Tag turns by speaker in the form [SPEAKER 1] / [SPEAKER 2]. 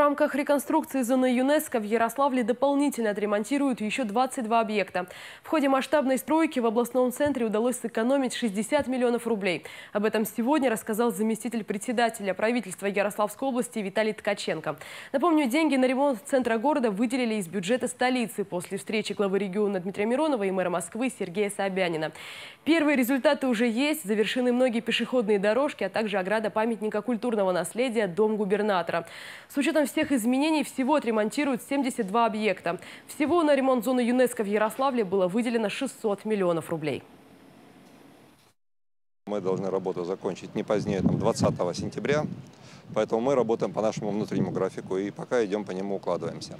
[SPEAKER 1] В рамках реконструкции зоны ЮНЕСКО в Ярославле дополнительно отремонтируют еще 22 объекта. В ходе масштабной стройки в областном центре удалось сэкономить 60 миллионов рублей. Об этом сегодня рассказал заместитель председателя правительства Ярославской области Виталий Ткаченко. Напомню, деньги на ремонт центра города выделили из бюджета столицы после встречи главы региона Дмитрия Миронова и мэра Москвы Сергея Собянина. Первые результаты уже есть. Завершены многие пешеходные дорожки, а также ограда памятника культурного наследия «Дом губернатора». С учетом всех изменений всего отремонтируют 72 объекта. Всего на ремонт зоны ЮНЕСКО в Ярославле было выделено 600 миллионов рублей.
[SPEAKER 2] Мы должны работу закончить не позднее там, 20 сентября, поэтому мы работаем по нашему внутреннему графику и пока идем по нему укладываемся.